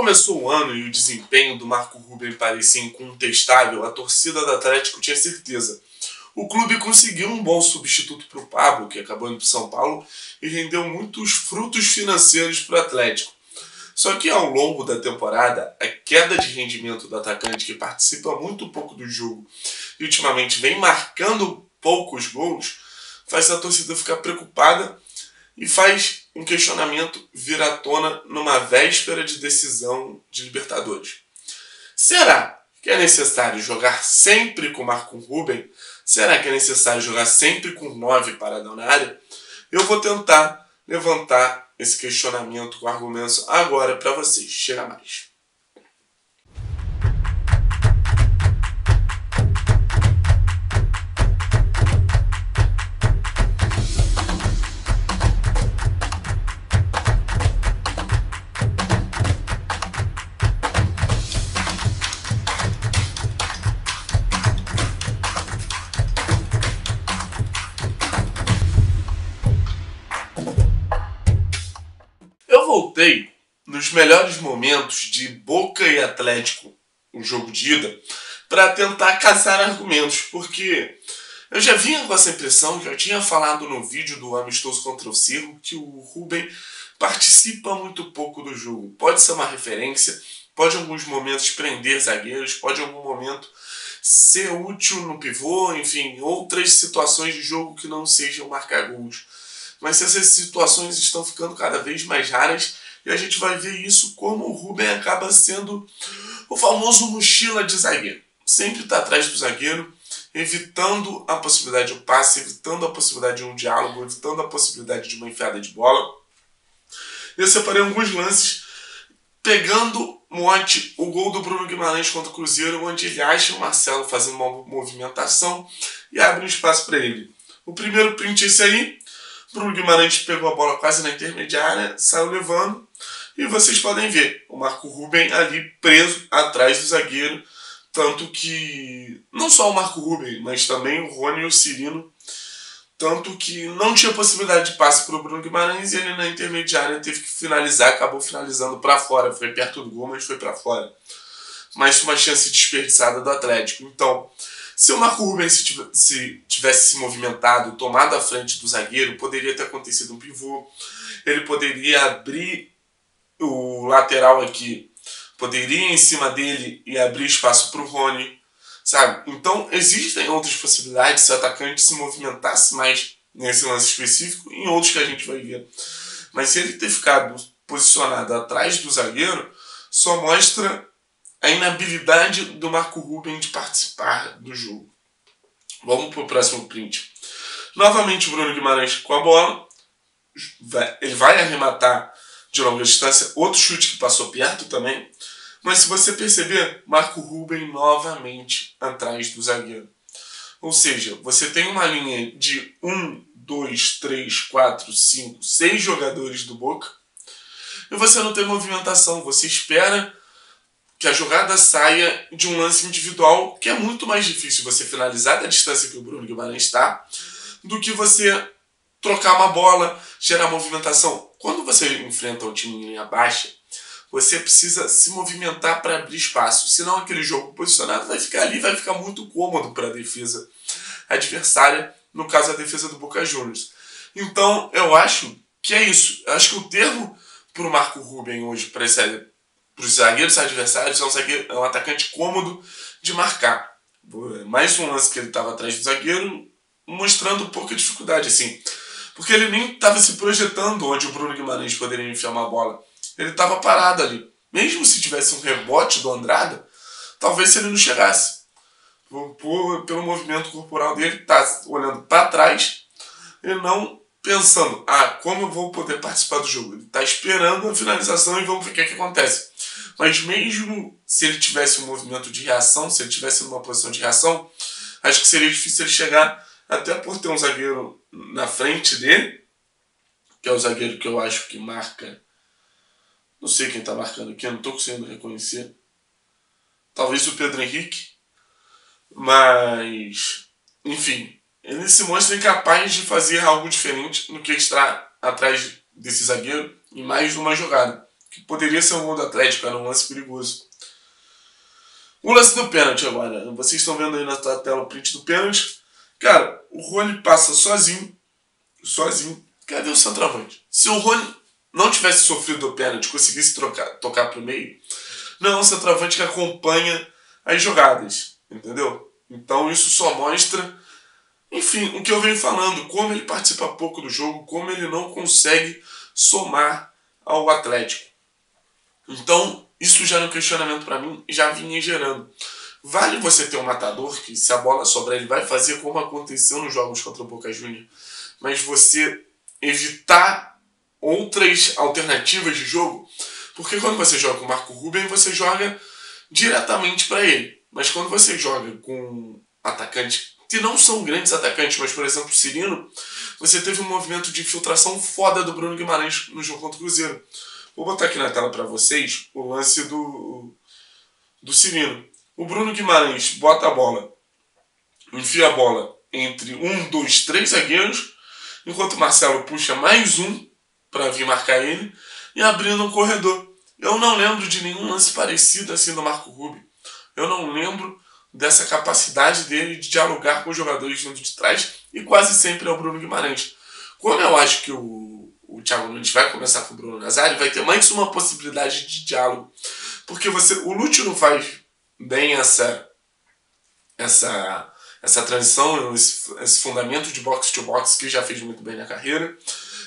começou o ano e o desempenho do Marco Ruben parecia incontestável, a torcida do Atlético tinha certeza. O clube conseguiu um bom substituto para o Pablo, que acabou indo para São Paulo, e rendeu muitos frutos financeiros para o Atlético. Só que ao longo da temporada, a queda de rendimento do atacante, que participa muito pouco do jogo e ultimamente vem marcando poucos gols, faz a torcida ficar preocupada e faz um questionamento vir à tona numa véspera de decisão de Libertadores. Será que é necessário jogar sempre com Marco Ruben? Será que é necessário jogar sempre com 9 para na área? Eu vou tentar levantar esse questionamento com argumentos agora para vocês. Chega mais. Voltei nos melhores momentos de Boca e Atlético, um jogo de ida, para tentar caçar argumentos, porque eu já vinha com essa impressão, já tinha falado no vídeo do Amistoso contra o Cirro, que o Ruben participa muito pouco do jogo. Pode ser uma referência, pode em alguns momentos prender zagueiros, pode em algum momento ser útil no pivô, enfim, outras situações de jogo que não sejam marcar gols. Mas essas situações estão ficando cada vez mais raras e a gente vai ver isso como o Ruben acaba sendo o famoso mochila de zagueiro. Sempre está atrás do zagueiro, evitando a possibilidade de um passe, evitando a possibilidade de um diálogo, evitando a possibilidade de uma enfiada de bola. Eu separei alguns lances pegando monte o gol do Bruno Guimarães contra o Cruzeiro, onde ele acha o Marcelo fazendo uma movimentação e abre um espaço para ele. O primeiro print é esse aí. Bruno Guimarães pegou a bola quase na intermediária, saiu levando e vocês podem ver o Marco Ruben ali preso atrás do zagueiro. Tanto que não só o Marco Ruben, mas também o Rony e o Cirino. Tanto que não tinha possibilidade de passe para o Bruno Guimarães e ele na intermediária teve que finalizar, acabou finalizando para fora. Foi perto do gol, mas foi para fora. Mais uma chance desperdiçada do Atlético. Então, se o Marco Rubens se tivesse se movimentado, tomado a frente do zagueiro, poderia ter acontecido um pivô. Ele poderia abrir o lateral aqui poderia ir em cima dele e abrir espaço para o Rony, sabe? Então existem outras possibilidades se o atacante se movimentasse mais nesse lance específico e em outros que a gente vai ver. Mas se ele ter ficado posicionado atrás do zagueiro, só mostra a inabilidade do Marco Ruben de participar do jogo. Vamos para o próximo print. Novamente o Bruno Guimarães com a bola. Ele vai arrematar de longa distância. Outro chute que passou perto também. Mas se você perceber, Marco Ruben novamente atrás do zagueiro. Ou seja, você tem uma linha de 1, 2, 3, 4, 5, 6 jogadores do Boca e você não tem movimentação. Você espera que a jogada saia de um lance individual, que é muito mais difícil você finalizar da distância que o Bruno Guimarães está, do que você trocar uma bola, gerar movimentação. Quando você enfrenta um time em linha baixa, você precisa se movimentar para abrir espaço. Senão aquele jogo posicionado vai ficar ali, vai ficar muito cômodo para a defesa adversária, no caso a defesa do Boca Juniors. Então eu acho que é isso. Eu acho que o termo para o Marco Ruben hoje, para os zagueiros adversários, é um, zagueiro, é um atacante cômodo de marcar. Mais um lance que ele estava atrás do zagueiro, mostrando pouca dificuldade. Assim, porque ele nem estava se projetando onde o Bruno Guimarães poderia enfiar uma bola. Ele estava parado ali. Mesmo se tivesse um rebote do Andrada, talvez ele não chegasse. Por, pelo movimento corporal dele, tá olhando para trás e não pensando, ah, como eu vou poder participar do jogo? Ele está esperando a finalização e vamos ver o que, é que acontece. Mas mesmo se ele tivesse um movimento de reação, se ele tivesse numa posição de reação, acho que seria difícil ele chegar até por ter um zagueiro na frente dele, que é o zagueiro que eu acho que marca. Não sei quem está marcando aqui, eu não estou conseguindo reconhecer. Talvez o Pedro Henrique. Mas, enfim, ele se mostra incapaz de fazer algo diferente no que está atrás desse zagueiro em mais de uma jogada. Que poderia ser um gol do Atlético, era um lance perigoso. O lance do pênalti agora. Vocês estão vendo aí na tela o print do pênalti. Cara, o Rony passa sozinho. Sozinho. Cadê o centroavante? Se o Rony não tivesse sofrido o pênalti, conseguisse trocar, tocar pro meio, não é um centroavante que acompanha as jogadas. Entendeu? Então isso só mostra, enfim, o que eu venho falando, como ele participa pouco do jogo, como ele não consegue somar ao Atlético. Então, isso já um questionamento para mim, já vinha gerando. Vale você ter um matador que, se a bola sobrar, ele vai fazer como aconteceu nos jogos contra o Boca Juniors, mas você evitar outras alternativas de jogo, porque quando você joga com o Marco Ruben, você joga diretamente para ele. Mas quando você joga com atacantes que não são grandes atacantes, mas por exemplo o Cirino, você teve um movimento de infiltração foda do Bruno Guimarães no jogo contra o Cruzeiro. Vou botar aqui na tela para vocês o lance do, do Cirino. O Bruno Guimarães bota a bola, enfia a bola entre um, dois, três zagueiros, enquanto o Marcelo puxa mais um para vir marcar ele e abrindo um corredor. Eu não lembro de nenhum lance parecido assim do Marco Rubio. Eu não lembro dessa capacidade dele de dialogar com os jogadores de trás e quase sempre é o Bruno Guimarães. Como eu acho que o o Thiago Nunes vai começar com o Bruno Nazário, vai ter mais uma possibilidade de diálogo. Porque você, o Lúcio não faz bem essa essa essa transição, esse, esse fundamento de box to box que já fez muito bem na carreira.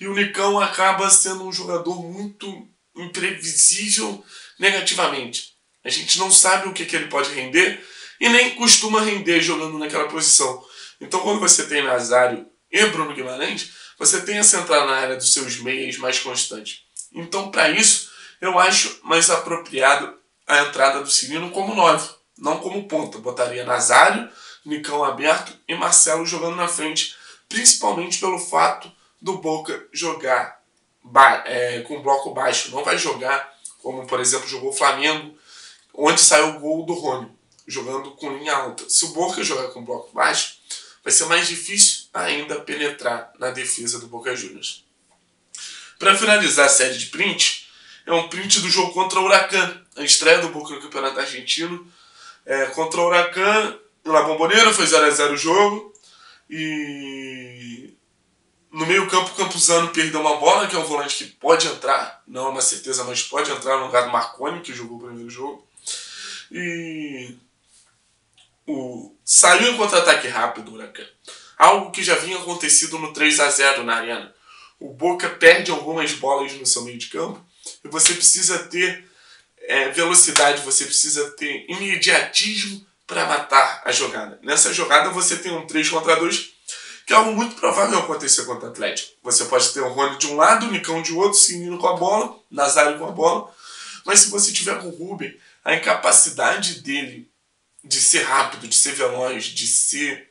E o Nicão acaba sendo um jogador muito imprevisível negativamente. A gente não sabe o que, que ele pode render e nem costuma render jogando naquela posição. Então, quando você tem Nazário e Bruno Guimarães, você tem essa entrada na área dos seus meias mais constante. Então, para isso, eu acho mais apropriado a entrada do Cirino como 9, não como ponta. Botaria Nazário, Nicão aberto e Marcelo jogando na frente, principalmente pelo fato do Boca jogar é, com bloco baixo. Não vai jogar como, por exemplo, jogou o Flamengo, onde saiu o gol do Rony, jogando com linha alta. Se o Boca jogar com bloco baixo, vai ser mais difícil ainda penetrar na defesa do Boca Juniors. Para finalizar a série de print, é um print do jogo contra o Huracan, a estreia do Boca no Campeonato Argentino. É, contra o Huracan, na Bomboneira, foi 0x0 o jogo. E no meio campo, o Campuzano perdeu uma bola, que é um volante que pode entrar, não é uma certeza, mas pode entrar no lugar do Marconi, que jogou o primeiro jogo. E o, saiu em contra-ataque rápido o Huracan. Algo que já vinha acontecido no 3 a 0 na Arena. O Boca perde algumas bolas no seu meio de campo e você precisa ter é, velocidade, você precisa ter imediatismo para matar a jogada. Nessa jogada você tem um 3 contra 2, que é algo muito provável acontecer contra o Atlético. Você pode ter o Rony de um lado, o Nicão de outro, Sinino com a bola, Nazário com a bola. Mas se você tiver com o Ruben, a incapacidade dele de ser rápido, de ser veloz, de ser,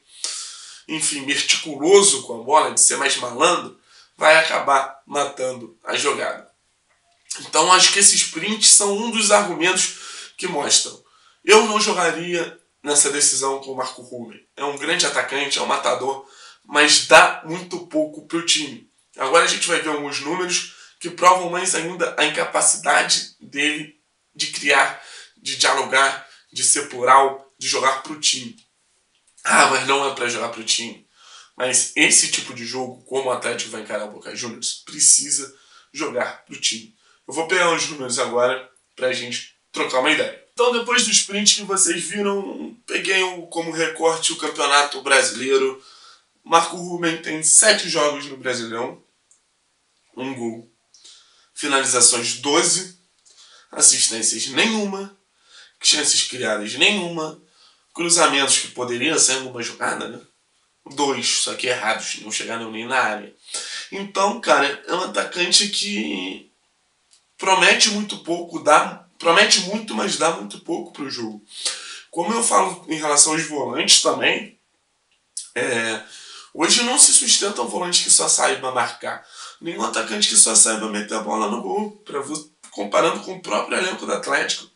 enfim, meticuloso com a bola, de ser mais malandro, vai acabar matando a jogada. Então acho que esses prints são um dos argumentos que mostram. Eu não jogaria nessa decisão com o Marco Ruben. É um grande atacante, é um matador, mas dá muito pouco para o time. Agora a gente vai ver alguns números que provam mais ainda a incapacidade dele de criar, de dialogar, de ser plural, de jogar para o time. Ah, mas não é para jogar para o time. Mas esse tipo de jogo, como o Atlético vai encarar o Boca Juniors, precisa jogar para o time. Eu vou pegar uns números agora para a gente trocar uma ideia. Então, depois do sprint que vocês viram, peguei como recorte o Campeonato Brasileiro. Marco Ruben tem sete jogos no Brasileirão, um gol, finalizações 12, assistências nenhuma, chances criadas nenhuma, cruzamentos que poderiam ser uma jogada, né? Dois, só que errados, não chegaram nem na área. Então, cara, é um atacante que promete muito pouco, dá, promete muito, mas dá muito pouco para o jogo. Como eu falo em relação aos volantes também, é, hoje não se sustenta um volante que só saiba marcar, nenhum atacante que só saiba meter a bola no gol, pra, comparando com o próprio elenco do Atlético.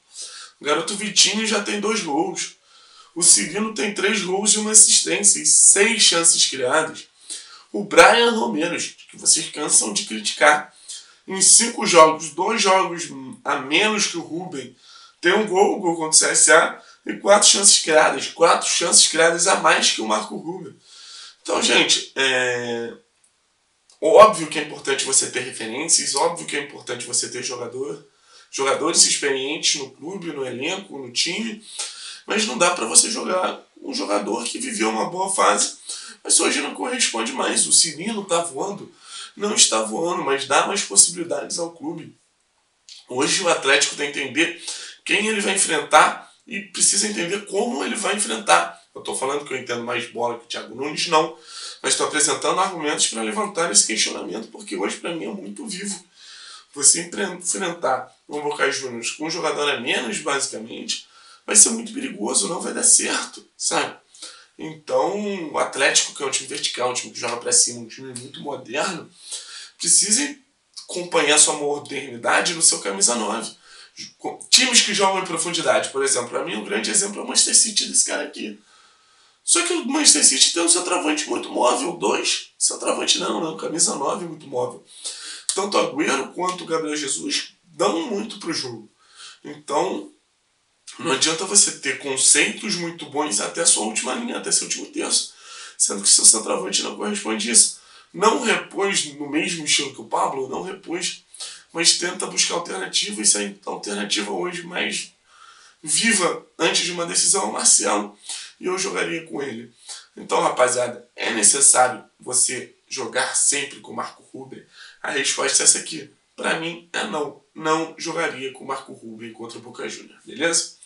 O garoto Vitinho já tem dois gols. O Cirino tem três gols e uma assistência e seis chances criadas. O Brian Romero, que vocês cansam de criticar. em cinco jogos, dois jogos a menos que o Ruben, tem um gol, um gol contra o CSA, e quatro chances criadas. Quatro chances criadas a mais que o Marco Ruben. Então, gente, é... óbvio que é importante você ter referências, óbvio que é importante você ter jogador, jogadores experientes no clube, no elenco, no time, mas não dá para você jogar um jogador que viveu uma boa fase, mas hoje não corresponde mais. O Cirilo está voando, não está voando, mas dá mais possibilidades ao clube. Hoje o Atlético tem que entender quem ele vai enfrentar e precisa entender como ele vai enfrentar. Eu estou falando que eu entendo mais bola que o Thiago Nunes, não, mas estou apresentando argumentos para levantar esse questionamento, porque hoje para mim é muito vivo. Você enfrentar um Boca Juniors com um jogador a menos, basicamente, vai ser muito perigoso, não vai dar certo, sabe? Então, o Atlético, que é um time vertical, um time que joga para cima, um time muito moderno, precisa acompanhar sua modernidade no seu camisa 9. Times que jogam em profundidade, por exemplo, para mim um grande exemplo é o Manchester City desse cara aqui. Só que o Manchester City tem um centroavante muito móvel, dois. Centroavante não, não, camisa 9 muito móvel. Tanto o Agüero quanto o Gabriel Jesus dão muito pro jogo. Então, não adianta você ter conceitos muito bons até sua última linha, até seu último terço, sendo que seu centroavante não corresponde a isso. Não repôs no mesmo estilo que o Pablo, não repôs, mas tenta buscar alternativas. E a alternativa hoje mais viva antes de uma decisão é o Marcelo, e eu jogaria com ele. Então, rapaziada, é necessário você jogar sempre com o Marco Ruben? A resposta é essa aqui. Para mim, é não. Não jogaria com o Marco Ruben contra o Boca Juniors, beleza?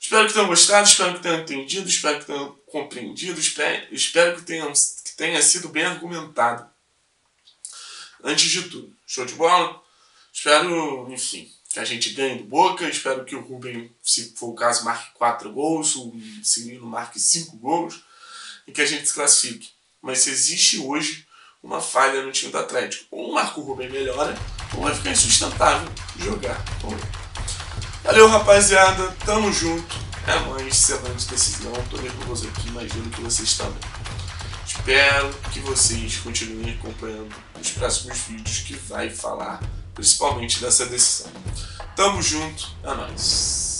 Espero que tenham gostado, espero que tenham entendido, espero que tenham compreendido, espero que, tenham, que tenha sido bem argumentado. Antes de tudo, show de bola? Espero, enfim, que a gente ganhe do Boca, espero que o Rubem, se for o caso, marque 4 gols, o Cirilo marque 5 gols e que a gente se classifique. Mas se existe hoje uma falha no time do Atlético, ou o Marco Rubem melhora, ou vai ficar insustentável jogar com. Valeu, rapaziada. Tamo junto. É nóis, semana de decisão. Tô nervoso aqui, imagino que vocês também. Espero que vocês continuem acompanhando os próximos vídeos que vai falar principalmente dessa decisão. Tamo junto, é nóis.